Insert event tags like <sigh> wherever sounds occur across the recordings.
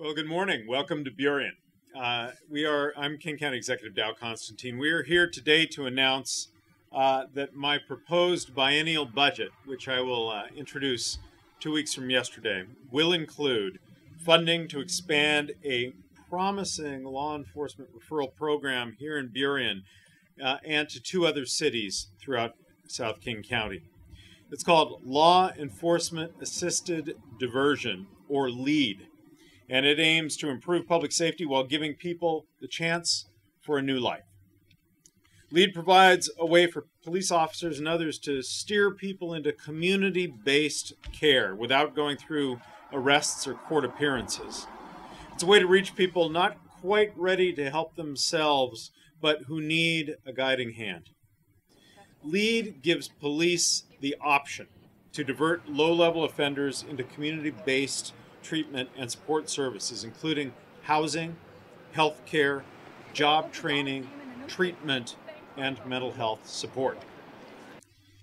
Well, good morning. Welcome to Burien. Uh, we are. I'm King County Executive Dow Constantine. We are here today to announce uh, that my proposed biennial budget, which I will uh, introduce two weeks from yesterday, will include funding to expand a promising law enforcement referral program here in Burien uh, and to two other cities throughout South King County. It's called Law Enforcement Assisted Diversion, or LEAD and it aims to improve public safety while giving people the chance for a new life. LEAD provides a way for police officers and others to steer people into community based care without going through arrests or court appearances. It's a way to reach people not quite ready to help themselves, but who need a guiding hand. LEAD gives police the option to divert low level offenders into community based treatment, and support services, including housing, health care, job training, treatment, and mental health support.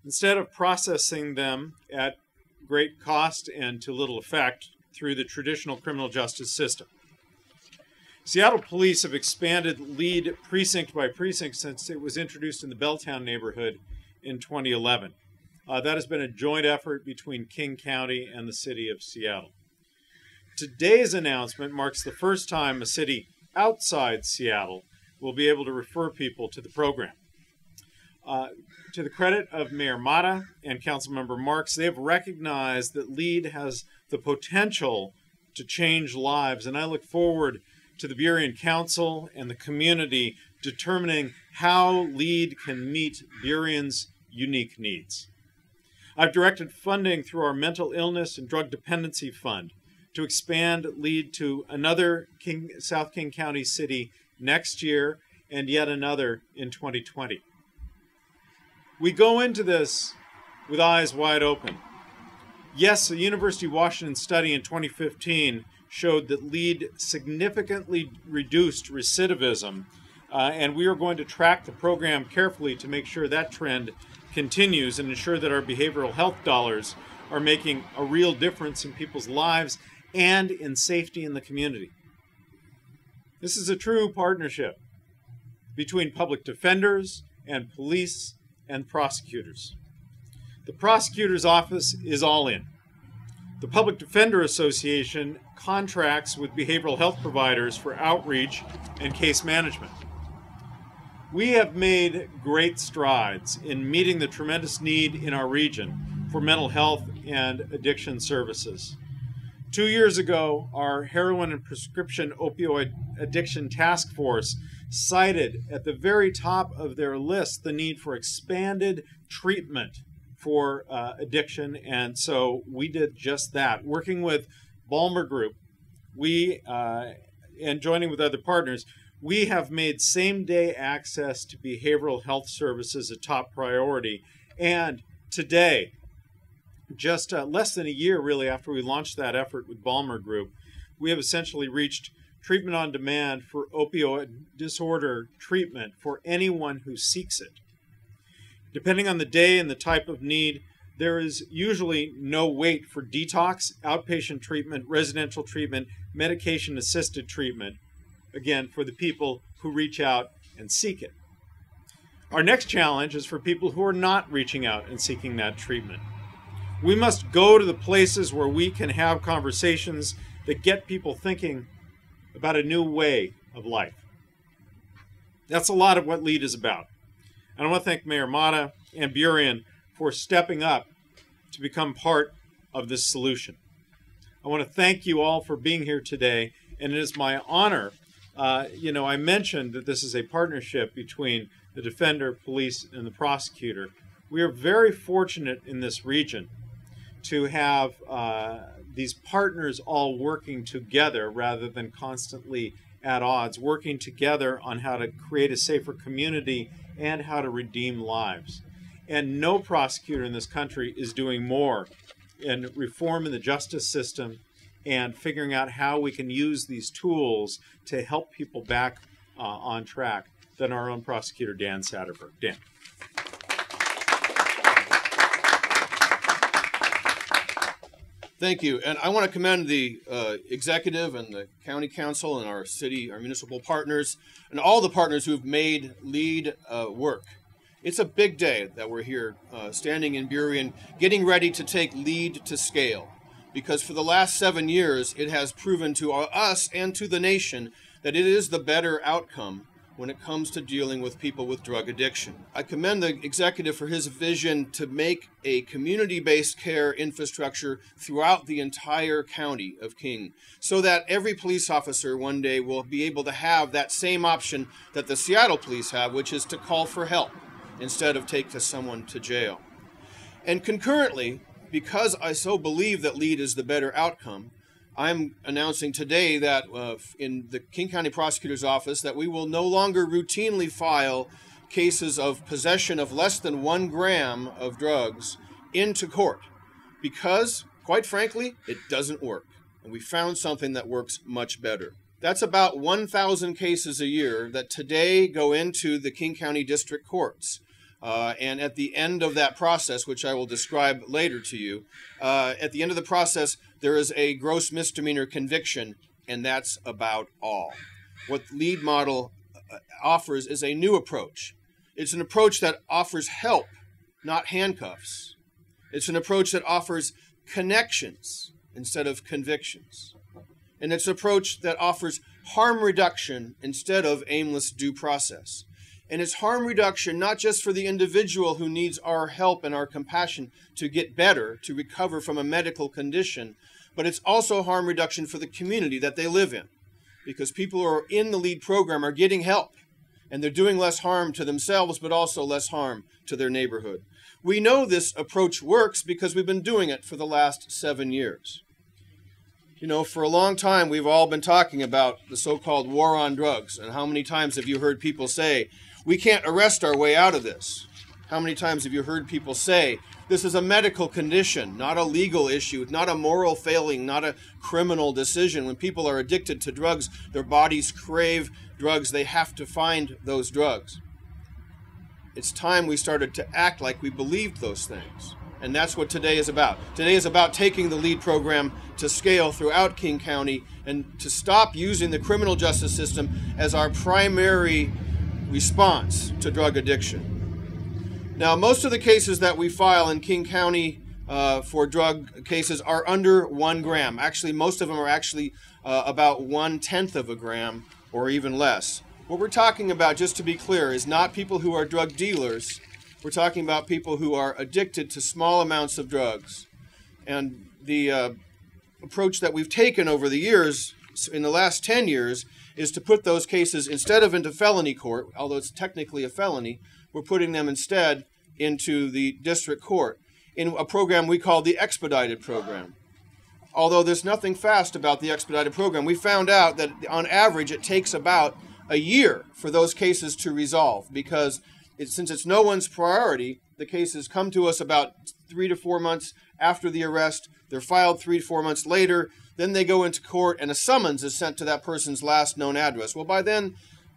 Instead of processing them at great cost and to little effect through the traditional criminal justice system. Seattle police have expanded LEAD precinct by precinct since it was introduced in the Belltown neighborhood in 2011. Uh, that has been a joint effort between King County and the city of Seattle. Today's announcement marks the first time a city outside Seattle will be able to refer people to the program. Uh, to the credit of Mayor Mata and Councilmember Marks, they have recognized that LEAD has the potential to change lives, and I look forward to the Burien Council and the community determining how LEAD can meet Burien's unique needs. I've directed funding through our Mental Illness and Drug Dependency Fund to expand LEAD to another King, South King County city next year and yet another in 2020. We go into this with eyes wide open. Yes, a University of Washington study in 2015 showed that LEAD significantly reduced recidivism, uh, and we are going to track the program carefully to make sure that trend continues and ensure that our behavioral health dollars are making a real difference in people's lives and in safety in the community. This is a true partnership between public defenders and police and prosecutors. The prosecutor's office is all in. The Public Defender Association contracts with behavioral health providers for outreach and case management. We have made great strides in meeting the tremendous need in our region for mental health and addiction services. Two years ago, our heroin and prescription opioid addiction task force cited at the very top of their list the need for expanded treatment for uh, addiction. And so we did just that. Working with Ballmer Group, we, uh, and joining with other partners, we have made same day access to behavioral health services a top priority. And today, just uh, less than a year, really, after we launched that effort with Ballmer Group, we have essentially reached treatment on demand for opioid disorder treatment for anyone who seeks it. Depending on the day and the type of need, there is usually no wait for detox, outpatient treatment, residential treatment, medication assisted treatment, again, for the people who reach out and seek it. Our next challenge is for people who are not reaching out and seeking that treatment. We must go to the places where we can have conversations that get people thinking about a new way of life. That's a lot of what LEAD is about. And I want to thank Mayor Mata and Burien for stepping up to become part of this solution. I want to thank you all for being here today, and it is my honor. Uh, you know, I mentioned that this is a partnership between the defender, police, and the prosecutor. We are very fortunate in this region to have uh, these partners all working together rather than constantly at odds, working together on how to create a safer community and how to redeem lives. And no prosecutor in this country is doing more in reforming the justice system and figuring out how we can use these tools to help people back uh, on track than our own prosecutor, Dan Satterberg. Dan. Thank you. And I want to commend the uh, executive and the county council and our city, our municipal partners, and all the partners who've made LEAD uh, work. It's a big day that we're here uh, standing in Burien, getting ready to take LEAD to scale. Because for the last seven years, it has proven to us and to the nation that it is the better outcome when it comes to dealing with people with drug addiction. I commend the executive for his vision to make a community based care infrastructure throughout the entire county of King so that every police officer one day will be able to have that same option that the Seattle police have, which is to call for help instead of take to someone to jail. And concurrently, because I so believe that lead is the better outcome, I'm announcing today that uh, in the King County Prosecutor's Office that we will no longer routinely file cases of possession of less than one gram of drugs into court because, quite frankly, it doesn't work. And we found something that works much better. That's about 1,000 cases a year that today go into the King County District Courts. Uh, and at the end of that process, which I will describe later to you, uh, at the end of the process, there is a gross misdemeanor conviction, and that's about all. What lead model uh, offers is a new approach. It's an approach that offers help, not handcuffs. It's an approach that offers connections instead of convictions. And it's an approach that offers harm reduction instead of aimless due process. And it's harm reduction not just for the individual who needs our help and our compassion to get better, to recover from a medical condition, but it's also harm reduction for the community that they live in. Because people who are in the lead program are getting help and they're doing less harm to themselves, but also less harm to their neighborhood. We know this approach works because we've been doing it for the last seven years. You know, for a long time, we've all been talking about the so called war on drugs. And how many times have you heard people say, we can't arrest our way out of this? How many times have you heard people say, this is a medical condition, not a legal issue, not a moral failing, not a criminal decision. When people are addicted to drugs, their bodies crave drugs. They have to find those drugs. It's time we started to act like we believed those things. And that's what today is about. Today is about taking the lead program to scale throughout King County and to stop using the criminal justice system as our primary response to drug addiction. Now, most of the cases that we file in King County uh, for drug cases are under one gram. Actually, most of them are actually uh, about one tenth of a gram or even less. What we're talking about, just to be clear, is not people who are drug dealers. We're talking about people who are addicted to small amounts of drugs. And the uh, approach that we've taken over the years, in the last 10 years, is to put those cases, instead of into felony court, although it's technically a felony, we're putting them instead into the district court in a program we call the expedited program. Although there's nothing fast about the expedited program, we found out that on average it takes about a year for those cases to resolve because it, since it's no one's priority, the cases come to us about three to four months after the arrest. They're filed three to four months later. Then they go into court, and a summons is sent to that person's last known address. Well, by then,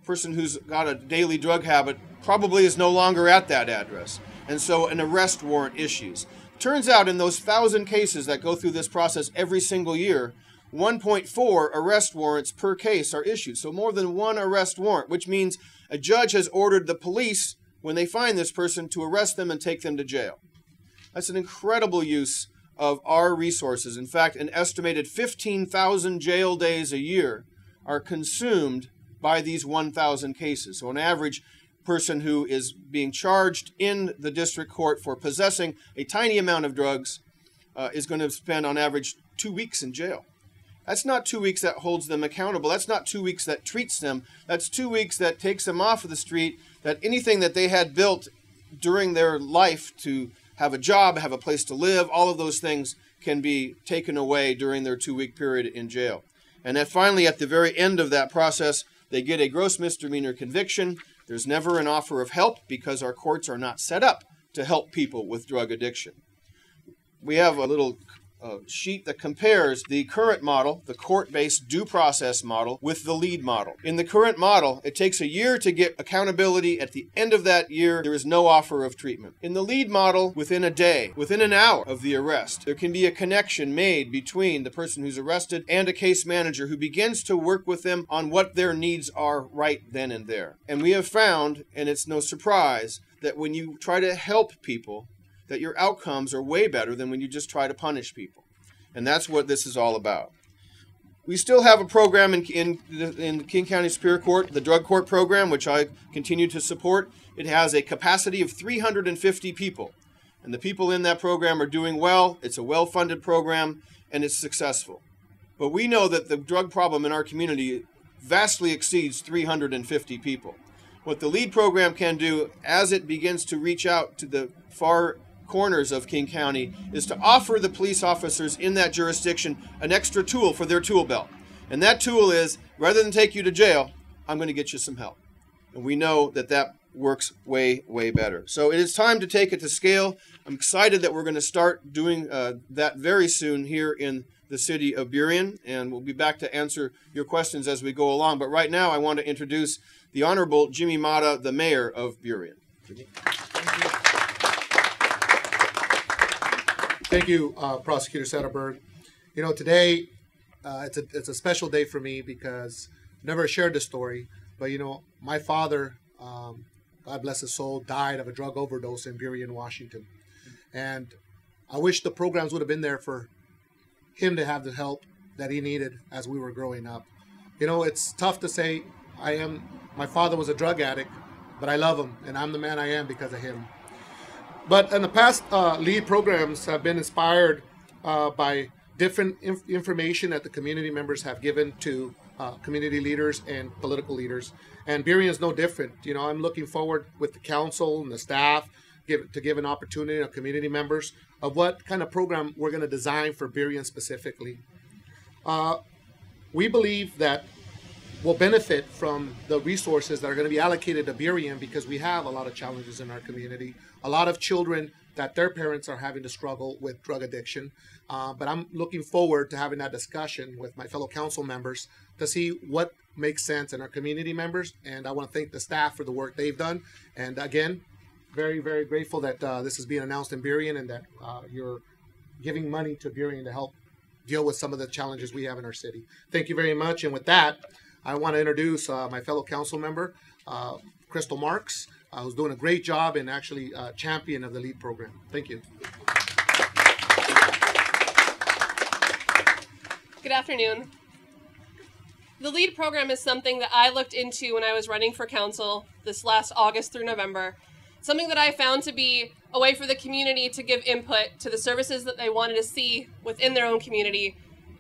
person who's got a daily drug habit probably is no longer at that address. And so an arrest warrant issues. Turns out in those thousand cases that go through this process every single year, 1.4 arrest warrants per case are issued. So more than one arrest warrant, which means a judge has ordered the police, when they find this person, to arrest them and take them to jail. That's an incredible use of our resources. In fact, an estimated 15,000 jail days a year are consumed by these 1,000 cases. So, an average person who is being charged in the district court for possessing a tiny amount of drugs uh, is going to spend, on average, two weeks in jail. That's not two weeks that holds them accountable. That's not two weeks that treats them. That's two weeks that takes them off of the street. That anything that they had built during their life to have a job, have a place to live, all of those things can be taken away during their two week period in jail. And then finally, at the very end of that process, they get a gross misdemeanor conviction. There's never an offer of help because our courts are not set up to help people with drug addiction. We have a little a sheet that compares the current model, the court based due process model, with the lead model. In the current model, it takes a year to get accountability. At the end of that year, there is no offer of treatment. In the lead model, within a day, within an hour of the arrest, there can be a connection made between the person who's arrested and a case manager who begins to work with them on what their needs are right then and there. And we have found, and it's no surprise, that when you try to help people, that your outcomes are way better than when you just try to punish people. And that's what this is all about. We still have a program in, in, in King County Superior Court, the drug court program, which I continue to support. It has a capacity of 350 people. And the people in that program are doing well. It's a well funded program and it's successful. But we know that the drug problem in our community vastly exceeds 350 people. What the LEAD program can do as it begins to reach out to the far corners of King County is to offer the police officers in that jurisdiction an extra tool for their tool belt. And that tool is rather than take you to jail, I'm going to get you some help. And we know that that works way, way better. So it is time to take it to scale. I'm excited that we're going to start doing uh, that very soon here in the city of Burien, and we'll be back to answer your questions as we go along. But right now, I want to introduce the Honorable Jimmy Mata, the mayor of Burien. Thank you, uh, Prosecutor Satterberg. You know, today uh, it's a it's a special day for me because I've never shared this story, but you know, my father, um, God bless his soul, died of a drug overdose in Burien, Washington, and I wish the programs would have been there for him to have the help that he needed as we were growing up. You know, it's tough to say I am. My father was a drug addict, but I love him, and I'm the man I am because of him. But in the past, uh, lead programs have been inspired uh, by different inf- information that the community members have given to uh, community leaders and political leaders. And Burien is no different. You know, I'm looking forward with the council and the staff give, to give an opportunity to community members of what kind of program we're going to design for Burien specifically. Uh, we believe that will benefit from the resources that are going to be allocated to Burien because we have a lot of challenges in our community. A lot of children that their parents are having to struggle with drug addiction. Uh, but I'm looking forward to having that discussion with my fellow council members to see what makes sense in our community members. And I want to thank the staff for the work they've done. And again, very, very grateful that uh, this is being announced in Burien and that uh, you're giving money to Burien to help deal with some of the challenges we have in our city. Thank you very much. And with that, I want to introduce uh, my fellow council member, uh, Crystal Marks, uh, who's doing a great job and actually champion of the LEAD program. Thank you. Good afternoon. The LEAD program is something that I looked into when I was running for council this last August through November. Something that I found to be a way for the community to give input to the services that they wanted to see within their own community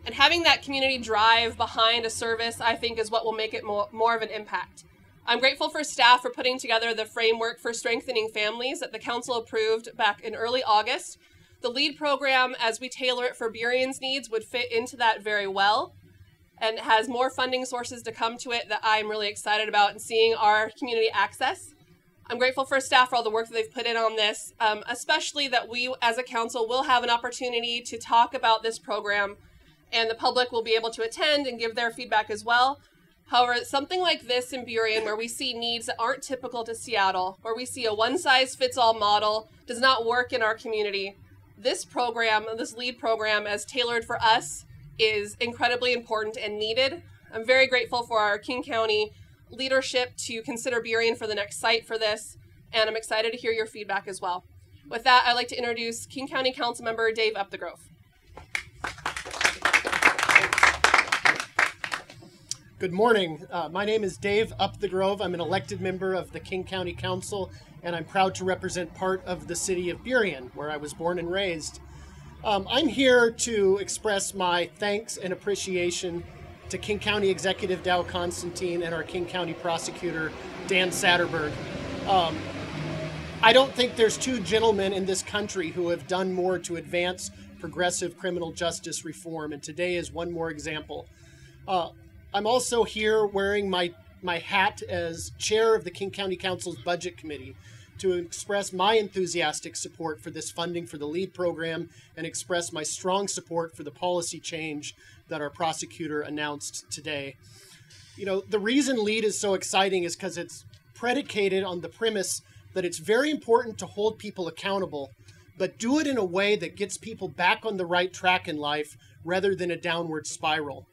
and having that community drive behind a service, I think, is what will make it more, more of an impact. I'm grateful for staff for putting together the framework for strengthening families that the council approved back in early August. The LEAD program, as we tailor it for Burien's needs, would fit into that very well and has more funding sources to come to it that I'm really excited about and seeing our community access. I'm grateful for staff for all the work that they've put in on this, um, especially that we as a council will have an opportunity to talk about this program and the public will be able to attend and give their feedback as well. However, something like this in Burien, where we see needs that aren't typical to Seattle, where we see a one size fits all model, does not work in our community. This program, this lead program, as tailored for us, is incredibly important and needed. I'm very grateful for our King County leadership to consider Burien for the next site for this, and I'm excited to hear your feedback as well. With that, I'd like to introduce King County Councilmember Dave Upthegrove. Good morning. Uh, my name is Dave Upthegrove. I'm an elected member of the King County Council, and I'm proud to represent part of the city of Burien, where I was born and raised. Um, I'm here to express my thanks and appreciation to King County Executive Dow Constantine and our King County Prosecutor Dan Satterberg. Um, I don't think there's two gentlemen in this country who have done more to advance progressive criminal justice reform, and today is one more example. Uh, I'm also here wearing my my hat as chair of the King County Council's Budget Committee. to express my enthusiastic support for this funding for the LEAD program and express my strong support for the policy change that our prosecutor announced today. You know, the reason LEAD is so exciting is because it's predicated on the premise that it's very important to hold people accountable, but do it in a way that gets people back on the right track in life rather than a downward spiral.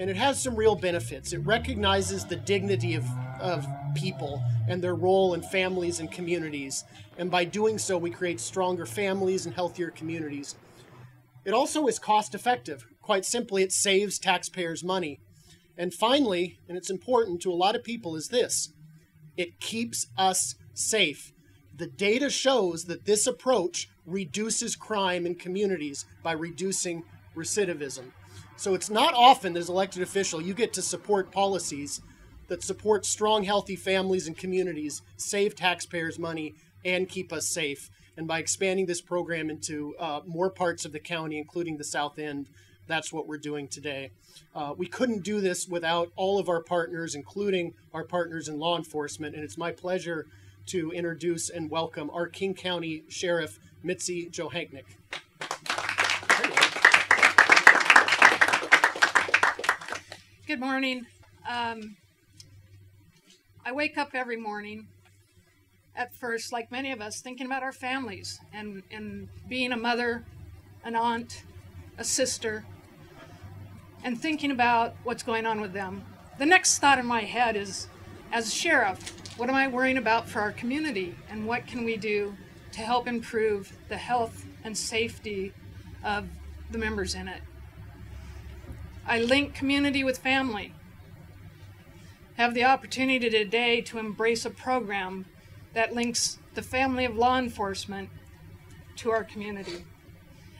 And it has some real benefits. It recognizes the dignity of, of people and their role in families and communities. And by doing so, we create stronger families and healthier communities. It also is cost effective. Quite simply, it saves taxpayers money. And finally, and it's important to a lot of people, is this it keeps us safe. The data shows that this approach reduces crime in communities by reducing recidivism. So it's not often as elected official you get to support policies that support strong, healthy families and communities, save taxpayers money, and keep us safe. And by expanding this program into uh, more parts of the county, including the South End, that's what we're doing today. Uh, we couldn't do this without all of our partners, including our partners in law enforcement. And it's my pleasure to introduce and welcome our King County Sheriff, Mitzi Johanknecht. Good morning. Um, I wake up every morning at first, like many of us, thinking about our families and, and being a mother, an aunt, a sister, and thinking about what's going on with them. The next thought in my head is as a sheriff, what am I worrying about for our community and what can we do to help improve the health and safety of the members in it? I link community with family. Have the opportunity today to embrace a program that links the family of law enforcement to our community.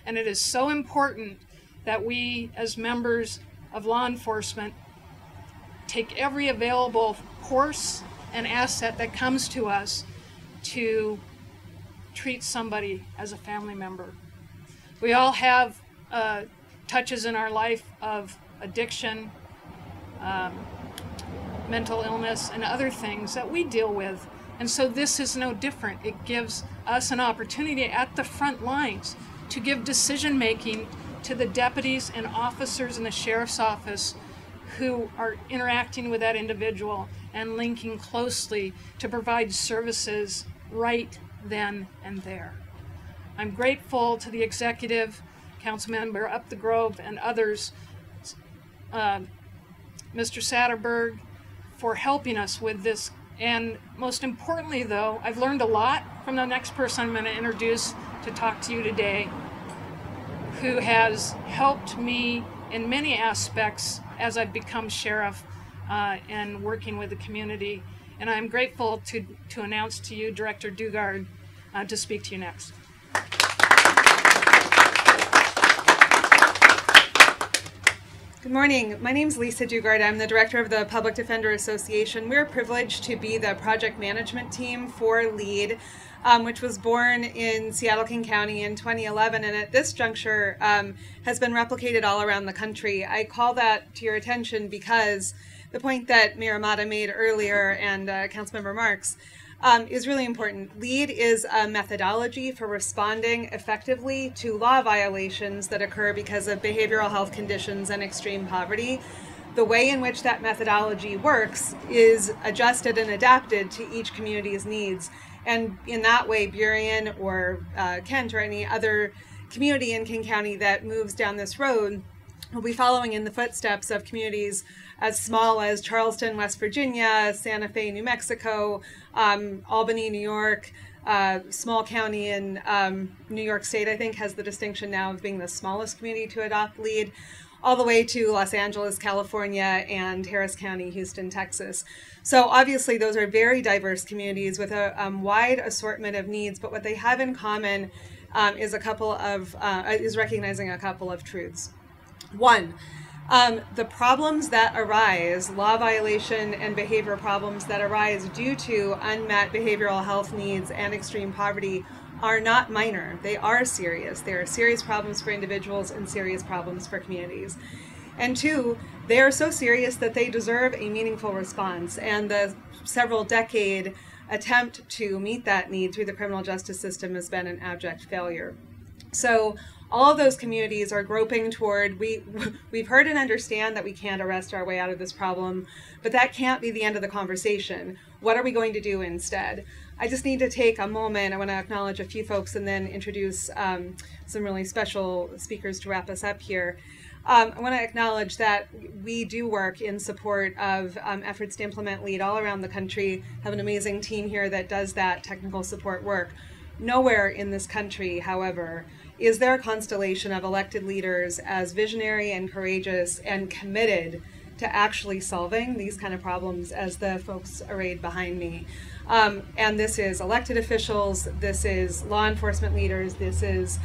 And it is so important that we, as members of law enforcement, take every available course and asset that comes to us to treat somebody as a family member. We all have uh, touches in our life of addiction, um, mental illness, and other things that we deal with. And so this is no different. It gives us an opportunity at the front lines to give decision making to the deputies and officers in the sheriff's office who are interacting with that individual and linking closely to provide services right then and there. I'm grateful to the executive Councilmember Upthegrove, and others, uh, Mr. Satterberg, for helping us with this. And most importantly, though, I've learned a lot from the next person I'm going to introduce to talk to you today, who has helped me in many aspects as I've become sheriff uh, and working with the community. And I'm grateful to, to announce to you Director Daugaard uh, to speak to you next. Good morning. My name is Lisa Daugaard. I'm the director of the Public Defender Association. We're privileged to be the project management team for LEAD, um, which was born in Seattle King County in 2011 and at this juncture um, has been replicated all around the country. I call that to your attention because the point that Mayor Amata made earlier and uh, Councilmember Marks um, is really important. LEAD is a methodology for responding effectively to law violations that occur because of behavioral health conditions and extreme poverty. The way in which that methodology works is adjusted and adapted to each community's needs. And in that way, Burien or uh, Kent or any other community in King County that moves down this road will be following in the footsteps of communities as small as Charleston, West Virginia, Santa Fe, New Mexico, um, Albany, New York, uh, small county in um, New York State, I think, has the distinction now of being the smallest community to adopt LEAD, all the way to Los Angeles, California, and Harris County, Houston, Texas. So obviously, those are very diverse communities with a um, wide assortment of needs, but what they have in common um, is a couple of uh, is recognizing a couple of truths. One, um, the problems that arise, law violation and behavior problems that arise due to unmet behavioral health needs and extreme poverty are not minor. They are serious. They are serious problems for individuals and serious problems for communities. And two, they are so serious that they deserve a meaningful response. And the several decade attempt to meet that need through the criminal justice system has been an abject failure. So all of those communities are groping toward we <laughs> we've heard and understand that we can't arrest our way out of this problem but that can't be the end of the conversation what are we going to do instead i just need to take a moment i want to acknowledge a few folks and then introduce um, some really special speakers to wrap us up here um, I want to acknowledge that we do work in support of um, efforts to implement LEAD all around the country. Have an amazing team here that does that technical support work. Nowhere in this country, however, is there a constellation of elected leaders as visionary and courageous and committed to actually solving these kind of problems as the folks arrayed behind me. Um, and this is elected officials, this is law enforcement leaders, this is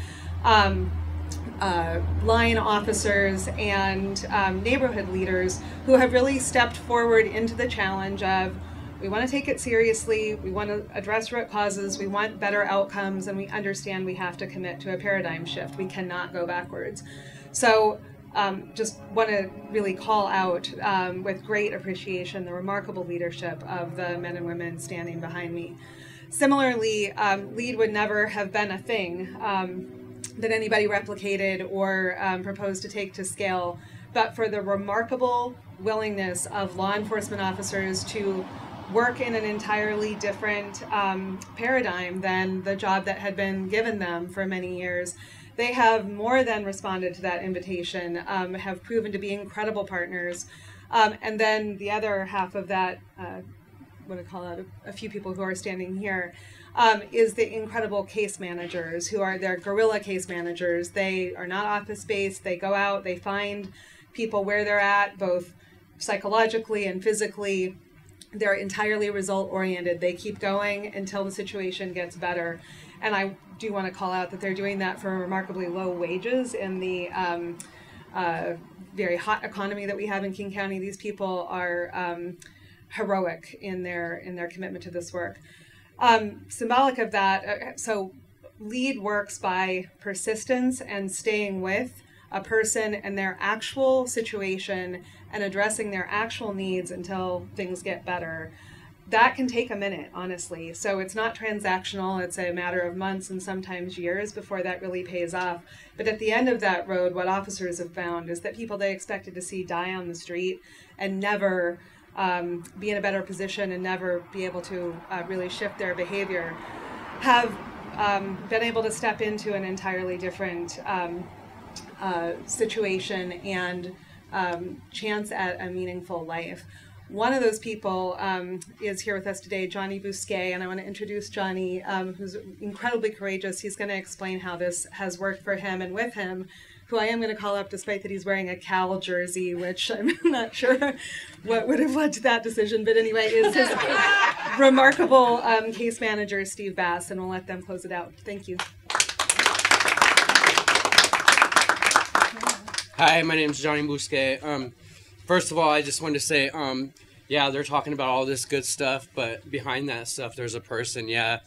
um, uh, line officers and um, neighborhood leaders who have really stepped forward into the challenge of we want to take it seriously, we want to address root causes, we want better outcomes, and we understand we have to commit to a paradigm shift. We cannot go backwards. So, um, just want to really call out um, with great appreciation the remarkable leadership of the men and women standing behind me. Similarly, um, LEAD would never have been a thing um, that anybody replicated or um, proposed to take to scale, but for the remarkable willingness of law enforcement officers to work in an entirely different um, paradigm than the job that had been given them for many years. They have more than responded to that invitation, um, have proven to be incredible partners. Um, and then the other half of that, uh, I want to call out a, a, few people who are standing here, um, is the incredible case managers who are their guerrilla case managers. They are not office based, they go out, they find people where they're at, both psychologically and physically they're entirely result oriented. They keep going until the situation gets better. And I do want to call out that they're doing that for remarkably low wages in the um, uh, very hot economy that we have in King County. These people are um, heroic in their in their commitment to this work. Um, symbolic of that, uh, so lead works by persistence and staying with a person and their actual situation and addressing their actual needs until things get better. That can take a minute honestly. So it's not transactional. It's a matter of months and sometimes years before that really pays off. But at the end of that road what officers have found is that people they expected to see die on the street and never um, be in a better position and never be able to uh, really shift their behavior have um, been able to step into an entirely different um, uh, situation and um, chance at a meaningful life. One of those people um, is here with us today, Johnny Bousquet, and I want to introduce Johnny, um, who's incredibly courageous. He's going to explain how this has worked for him and with him, who I am going to call up despite that he's wearing a Cal jersey, which <laughs> I'm not sure what would have led to that decision. But anyway, is his <laughs> remarkable um, case manager, Steve Bass, and we'll let them close it out. Thank you. Hi, my name is Johnny Bousquet. Um, first of all, I just wanted to say, um, yeah, they're talking about all this good stuff, but behind that stuff, there's a person. Yeah,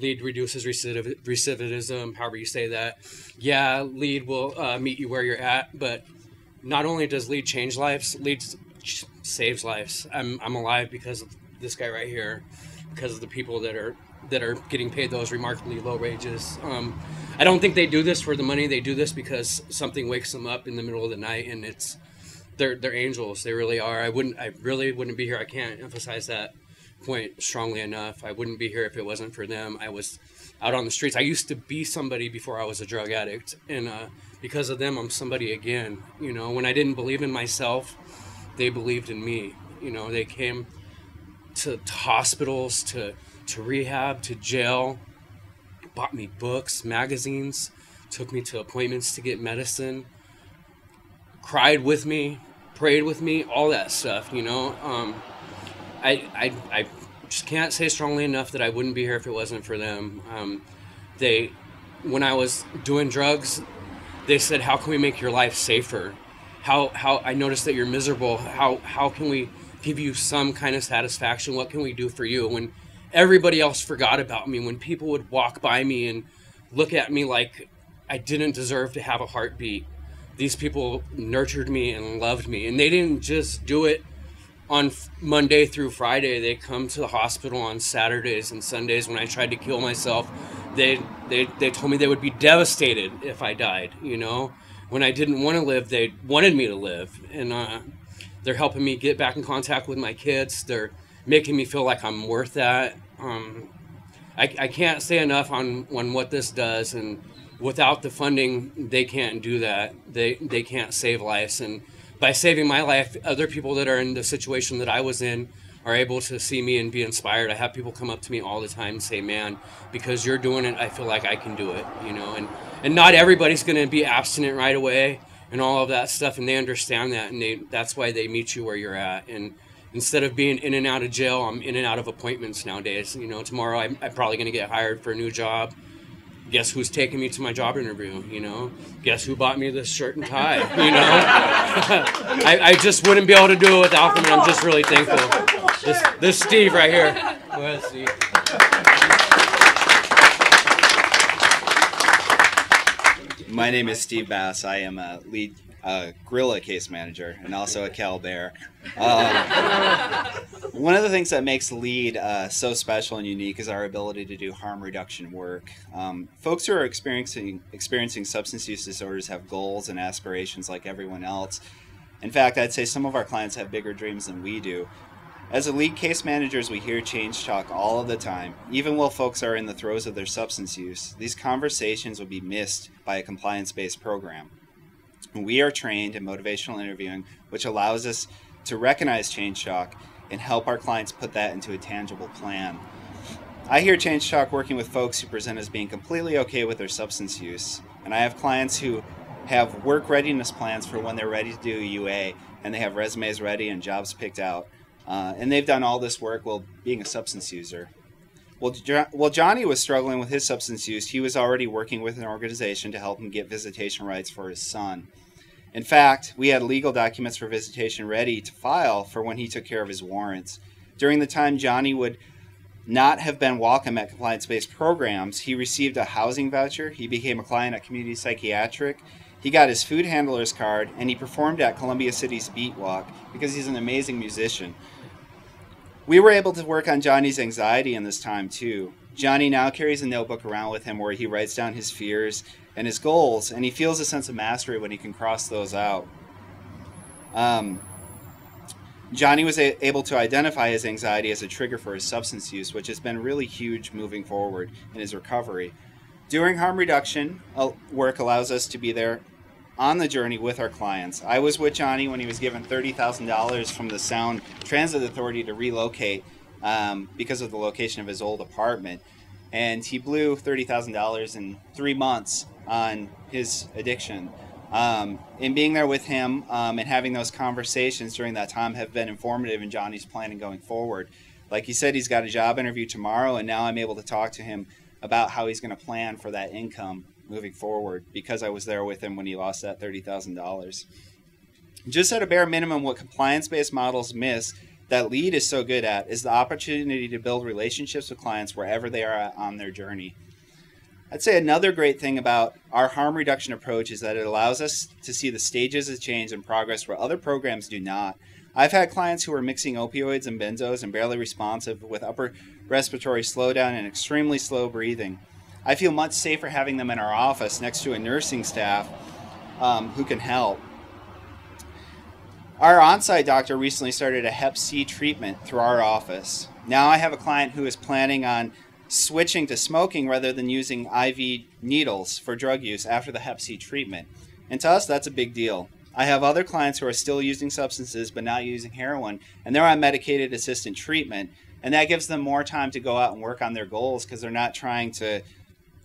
lead reduces recidiv- recidivism, however you say that. Yeah, lead will uh, meet you where you're at, but not only does lead change lives, lead saves lives. I'm, I'm alive because of this guy right here, because of the people that are that are getting paid those remarkably low wages. Um, I don't think they do this for the money. They do this because something wakes them up in the middle of the night, and it's they're they're angels. They really are. I wouldn't. I really wouldn't be here. I can't emphasize that point strongly enough. I wouldn't be here if it wasn't for them. I was out on the streets. I used to be somebody before I was a drug addict, and uh, because of them, I'm somebody again. You know, when I didn't believe in myself, they believed in me. You know, they came to, to hospitals to to rehab, to jail, bought me books, magazines, took me to appointments to get medicine, cried with me, prayed with me, all that stuff, you know. Um, I, I, I just can't say strongly enough that I wouldn't be here if it wasn't for them. Um, they, when I was doing drugs, they said, "How can we make your life safer? How, how I noticed that you're miserable. How, how can we give you some kind of satisfaction? What can we do for you?" When everybody else forgot about me when people would walk by me and look at me like I didn't deserve to have a heartbeat. These people nurtured me and loved me, and they didn't just do it on Monday through Friday. They come to the hospital on Saturdays and Sundays. When I tried to kill myself, they they they told me they would be devastated if I died. You know, when I didn't want to live, they wanted me to live, and uh, they're helping me get back in contact with my kids. They're making me feel like I'm worth that. Um, I, I can't say enough on, on what this does, and without the funding, they can't do that. They they can't save lives, and by saving my life, other people that are in the situation that I was in are able to see me and be inspired. I have people come up to me all the time and say, "Man, because you're doing it, I feel like I can do it." You know, and and not everybody's going to be abstinent right away and all of that stuff, and they understand that, and they that's why they meet you where you're at. And instead of being in and out of jail, I'm in and out of appointments nowadays. You know, tomorrow I'm, I'm probably going to get hired for a new job guess who's taking me to my job interview you know guess who bought me this shirt and tie <laughs> you know <laughs> I, I just wouldn't be able to do it without them and i'm just really thankful this, this steve right here Steve. My name is Steve Bass. I am a lead uh, guerrilla case manager and also a Cal Bear. Um, one of the things that makes LEAD uh, so special and unique is our ability to do harm reduction work. Um, folks who are experiencing experiencing substance use disorders have goals and aspirations like everyone else. In fact, I'd say some of our clients have bigger dreams than we do. As a lead case managers, we hear change talk all of the time, even while folks are in the throes of their substance use. These conversations would be missed by a compliance based program. We are trained in motivational interviewing, which allows us to recognize change talk and help our clients put that into a tangible plan. I hear change talk working with folks who present as being completely okay with their substance use, and I have clients who have work readiness plans for when they're ready to do UA, and they have resumes ready and jobs picked out. Uh, and they've done all this work while being a substance user. Well, jo- while Johnny was struggling with his substance use, he was already working with an organization to help him get visitation rights for his son. In fact, we had legal documents for visitation ready to file for when he took care of his warrants. During the time Johnny would not have been welcome at compliance based programs, he received a housing voucher, he became a client at Community Psychiatric, he got his food handler's card, and he performed at Columbia City's Beat Walk because he's an amazing musician. We were able to work on Johnny's anxiety in this time too. Johnny now carries a notebook around with him where he writes down his fears and his goals, and he feels a sense of mastery when he can cross those out. Um, Johnny was a- able to identify his anxiety as a trigger for his substance use, which has been really huge moving forward in his recovery. During harm reduction work allows us to be there on the journey with our clients. I was with Johnny when he was given $30,000 from the Sound Transit Authority to relocate um, because of the location of his old apartment. And he blew $30,000 in three months on his addiction. Um, and being there with him um, and having those conversations during that time have been informative in Johnny's planning going forward. Like he said, he's got a job interview tomorrow, and now I'm able to talk to him about how he's going to plan for that income moving forward because I was there with him when he lost that $30,000. Just at a bare minimum, what compliance based models miss that lead is so good at is the opportunity to build relationships with clients wherever they are on their journey. I'd say another great thing about our harm reduction approach is that it allows us to see the stages of change and progress where other programs do not. I've had clients who are mixing opioids and benzos and barely responsive with upper respiratory slowdown and extremely slow breathing. I feel much safer having them in our office next to a nursing staff um, who can help. Our on site doctor recently started a Hep C treatment through our office. Now I have a client who is planning on switching to smoking rather than using IV needles for drug use after the Hep C treatment. And to us, that's a big deal. I have other clients who are still using substances but not using heroin, and they're on medicated assistant treatment. And that gives them more time to go out and work on their goals because they're not trying to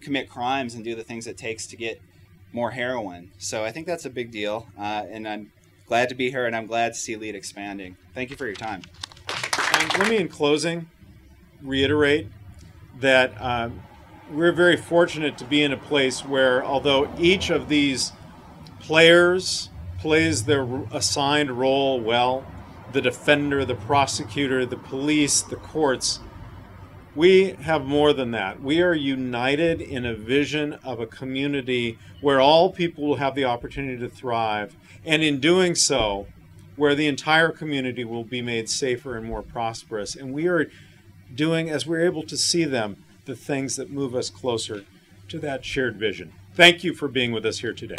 commit crimes and do the things it takes to get more heroin. So I think that's a big deal. Uh, and I'm glad to be here and I'm glad to see LEAD expanding. Thank you for your time. And let me, in closing, reiterate that um, we're very fortunate to be in a place where, although each of these players plays their assigned role well the defender, the prosecutor, the police, the courts we have more than that. We are united in a vision of a community where all people will have the opportunity to thrive. And in doing so, where the entire community will be made safer and more prosperous. And we are doing, as we're able to see them, the things that move us closer to that shared vision. Thank you for being with us here today.